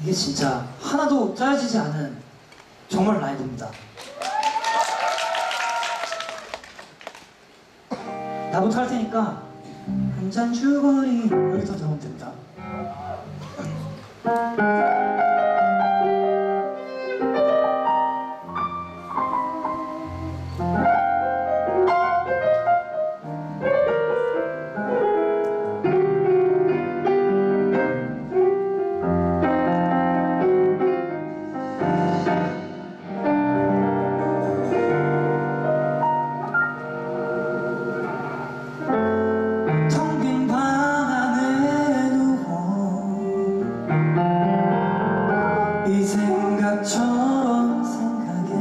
이게 진짜 하나도 짜여지지 않은 정말 라이브입니다. 나부터 할 테니까 한 잔 주거니 여기서 들어오면 됩니다. 이 생각처럼 생각해.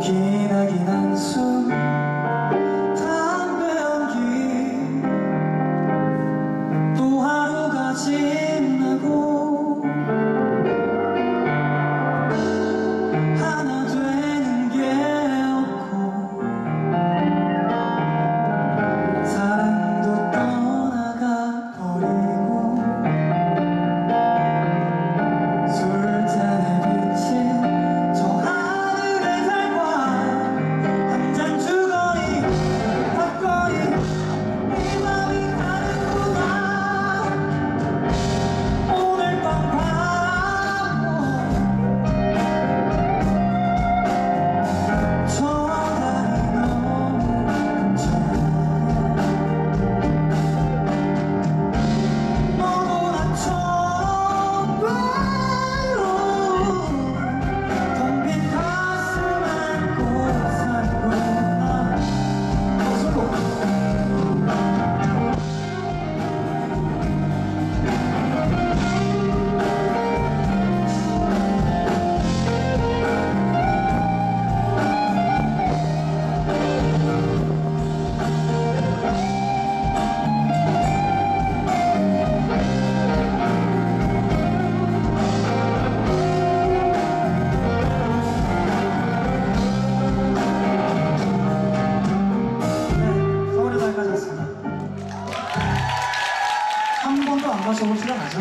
기나긴 한숨 담배 연기. 또 하루가 지나고 하나 한 번도 안 마셔본 시간 아죠?